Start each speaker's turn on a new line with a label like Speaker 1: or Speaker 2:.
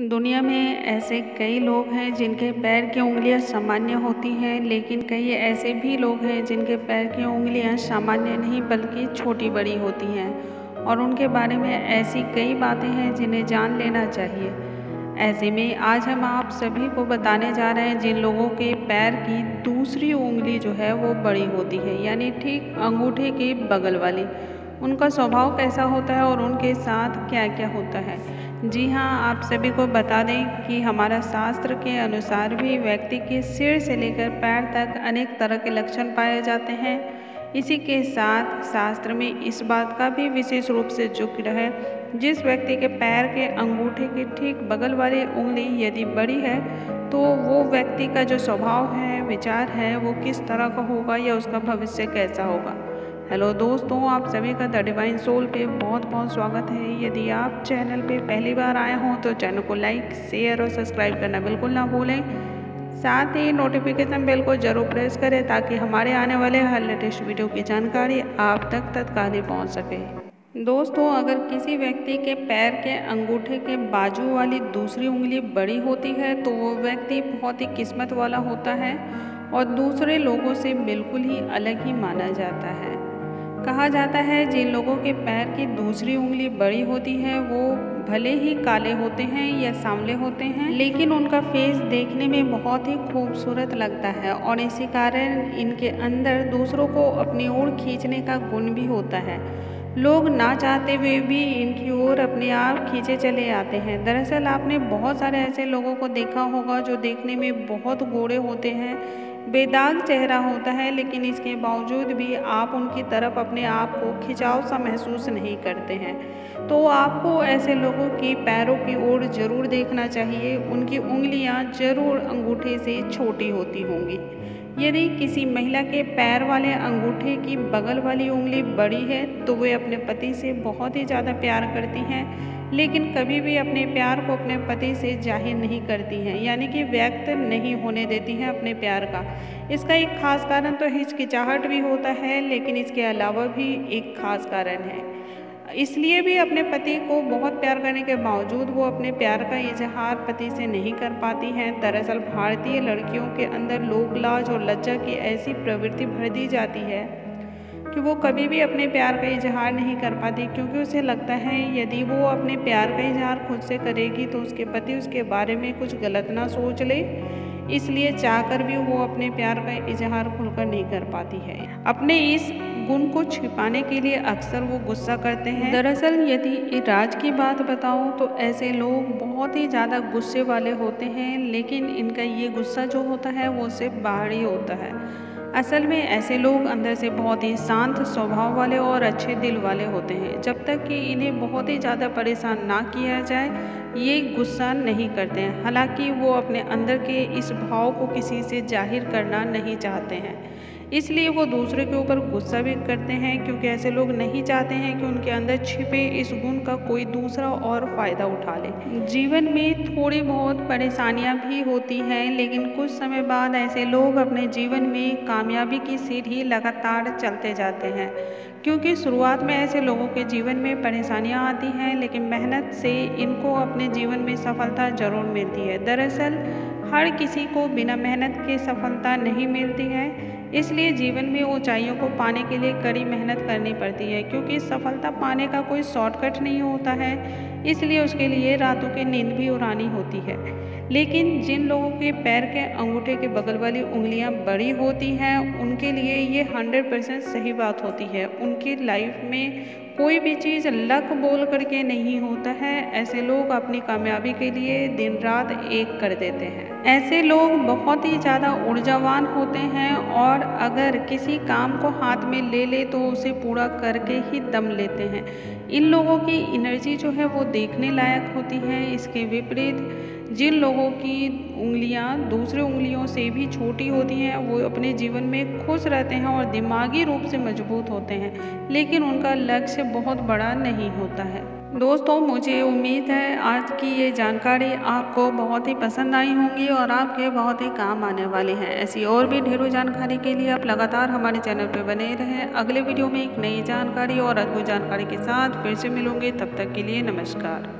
Speaker 1: दुनिया में ऐसे कई लोग हैं जिनके पैर की उंगलियाँ सामान्य होती हैं, लेकिन कई ऐसे भी लोग हैं जिनके पैर की उंगलियाँ सामान्य नहीं बल्कि छोटी बड़ी होती हैं। और उनके बारे में ऐसी कई बातें हैं जिन्हें जान लेना चाहिए। ऐसे में आज हम आप सभी को बताने जा रहे हैं जिन लोगों के पैर की दूसरी उंगली जो है वो बड़ी होती है, यानी ठीक अंगूठे के बगल वाली। उनका स्वभाव कैसा होता है और उनके साथ क्या क्या होता है? जी हाँ आप सभी को बता दें कि हमारा शास्त्र के अनुसार भी व्यक्ति के सिर से लेकर पैर तक अनेक तरह के लक्षण पाए जाते हैं। इसी के साथ शास्त्र में इस बात का भी विशेष रूप से ज़िक्र है, जिस व्यक्ति के पैर के अंगूठे के ठीक बगल वाली उंगली यदि बड़ी है तो वो व्यक्ति का जो स्वभाव है, विचार है, वो किस तरह का होगा या उसका भविष्य कैसा होगा। हेलो दोस्तों, आप सभी का द डिवाइन सोल पे बहुत बहुत स्वागत है। यदि आप चैनल पे पहली बार आए हों तो चैनल को लाइक शेयर और सब्सक्राइब करना बिल्कुल ना भूलें। साथ ही नोटिफिकेशन बेल को ज़रूर प्रेस करें, ताकि हमारे आने वाले हर लेटेस्ट वीडियो की जानकारी आप तक तत्काल ही पहुँच सके। दोस्तों, अगर किसी व्यक्ति के पैर के अंगूठे के बाजू वाली दूसरी उंगली बड़ी होती है तो वो व्यक्ति बहुत ही किस्मत वाला होता है और दूसरे लोगों से बिल्कुल ही अलग ही माना जाता है। कहा जाता है, जिन लोगों के पैर की दूसरी उंगली बड़ी होती है, वो भले ही काले होते हैं या सांवले होते हैं, लेकिन उनका फेस देखने में बहुत ही खूबसूरत लगता है और इसी कारण इनके अंदर दूसरों को अपनी ओर खींचने का गुण भी होता है। लोग ना चाहते हुए भी इनकी ओर अपने आप खींचे चले आते हैं। दरअसल आपने बहुत सारे ऐसे लोगों को देखा होगा जो देखने में बहुत गोरे होते हैं बेदाग चेहरा होता है, लेकिन इसके बावजूद भी आप उनकी तरफ़ अपने आप को खिंचाव सा महसूस नहीं करते हैं। तो आपको ऐसे लोगों की पैरों की ओर ज़रूर देखना चाहिए। उनकी उंगलियाँ ज़रूर अंगूठे से छोटी होती होंगी। यदि किसी महिला के पैर वाले अंगूठे की बगल वाली उंगली बड़ी है तो वे अपने पति से बहुत ही ज़्यादा प्यार करती हैं, लेकिन कभी भी अपने प्यार को अपने पति से ज़ाहिर नहीं करती हैं, यानी कि व्यक्त नहीं होने देती हैं अपने प्यार का। इसका एक खास कारण तो हिचकिचाहट भी होता है, लेकिन इसके अलावा भी एक खास कारण है। इसलिए भी अपने पति को बहुत प्यार करने के बावजूद वो अपने प्यार का इजहार पति से नहीं कर पाती हैं। दरअसल भारतीय लड़कियों के अंदर लोक लाज और लज्जा की ऐसी प्रवृत्ति भर दी जाती है कि वो कभी भी अपने प्यार का इजहार नहीं कर पाती, क्योंकि उसे लगता है यदि वो अपने प्यार का इजहार खुद से करेगी तो उसके पति उसके बारे में कुछ गलत ना सोच ले। इसलिए चाहकर भी वो अपने प्यार का इजहार खुलकर नहीं कर पाती है। अपने इस गुण को छिपाने के लिए अक्सर वो गुस्सा करते हैं। दरअसल यदि राज की बात बताऊँ तो ऐसे लोग बहुत ही ज़्यादा गुस्से वाले होते हैं, लेकिन इनका ये गुस्सा जो होता है, वो सिर्फ़ बाहरी होता है। असल में ऐसे लोग अंदर से बहुत ही शांत स्वभाव वाले और अच्छे दिल वाले होते हैं। जब तक कि इन्हें बहुत ही ज़्यादा परेशान ना किया जाए, ये गुस्सा नहीं करते हैं। हालाँकि वो अपने अंदर के इस भाव को किसी से ज़ाहिर करना नहीं चाहते हैं। इसलिए वो दूसरे के ऊपर गुस्सा भी करते हैं, क्योंकि ऐसे लोग नहीं चाहते हैं कि उनके अंदर छिपे इस गुण का कोई दूसरा और फ़ायदा उठा ले। जीवन में थोड़ी बहुत परेशानियाँ भी होती हैं, लेकिन कुछ समय बाद ऐसे लोग अपने जीवन में कामयाबी की सीढ़ी लगातार चलते जाते हैं, क्योंकि शुरुआत में ऐसे लोगों के जीवन में परेशानियाँ आती हैं, लेकिन मेहनत से इनको अपने जीवन में सफलता ज़रूर मिलती है। दरअसल, हर किसी को बिना मेहनत के सफलता नहीं मिलती है। इसलिए जीवन में ऊंचाइयों को पाने के लिए कड़ी मेहनत करनी पड़ती है, क्योंकि सफलता पाने का कोई शॉर्टकट नहीं होता है। इसलिए उसके लिए रातों की नींद भी उड़ानी होती है। लेकिन जिन लोगों के पैर के अंगूठे के बगल वाली उंगलियाँ बड़ी होती हैं, उनके लिए ये हंड्रेड परसेंट सही बात होती है। उनकी लाइफ में कोई भी चीज़ लक बोल करके नहीं होता है। ऐसे लोग अपनी कामयाबी के लिए दिन रात एक कर देते हैं। ऐसे लोग बहुत ही ज़्यादा ऊर्जावान होते हैं और अगर किसी काम को हाथ में ले ले तो उसे पूरा करके ही दम लेते हैं। इन लोगों की एनर्जी जो है वो देखने लायक होती हैं। इसके विपरीत, जिन लोगों की उंगलियाँ दूसरे उंगलियों से भी छोटी होती हैं, वो अपने जीवन में खुश रहते हैं और दिमागी रूप से मज़बूत होते हैं, लेकिन उनका लक्ष्य बहुत बड़ा नहीं होता है। दोस्तों, मुझे उम्मीद है आज की ये जानकारी आपको बहुत ही पसंद आई होंगी और आपके बहुत ही काम आने वाली है। ऐसी और भी ढेरों जानकारी के लिए आप लगातार हमारे चैनल पर बने रहें। अगले वीडियो में एक नई जानकारी और अद्भुत जानकारी के साथ फिर से मिलूँगे। तब तक के लिए नमस्कार।